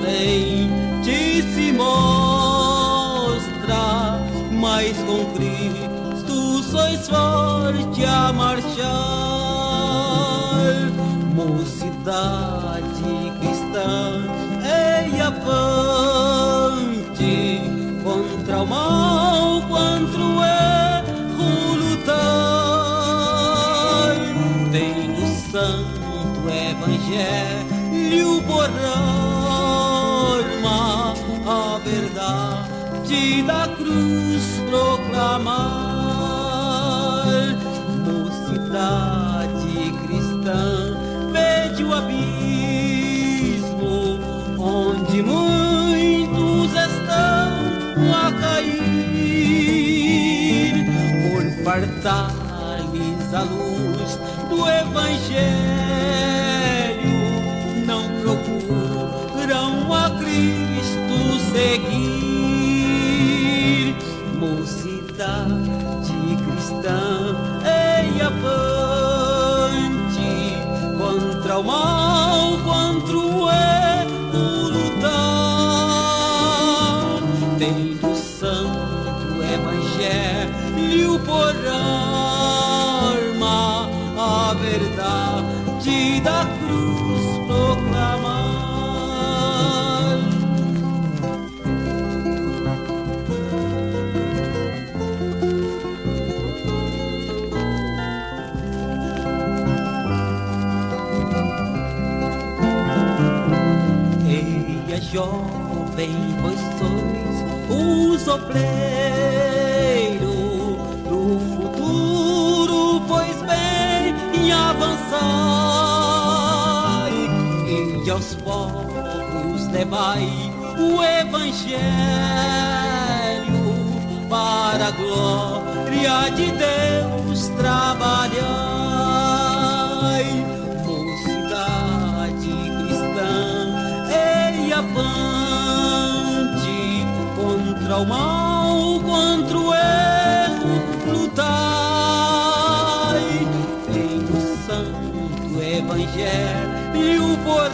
frente se mostra, mas com Cristo sois forte a marchar. Mocidade cristã, ei avante contra o mal, contra o erro lutar. Tem o santo evangelho arma a verdade da cruz proclamar. Mocidade cristã, vede o abismo onde muitos estão a cair por fartar-lhes a luz do Evangelho. O mal, contra o erro lutar. Tem do santo evangelho por arma a verdade da cruz jovem, pois sois os obreiros do futuro, pois bem avançai e aos povos levai o evangelho para a glória de Deus trabalhai avante contra o mal contra o erro lutai. Em o santo evangelho por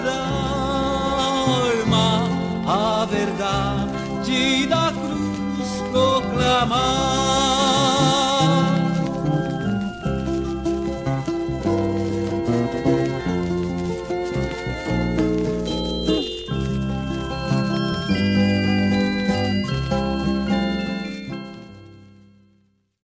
arma a verdade da cruz proclamar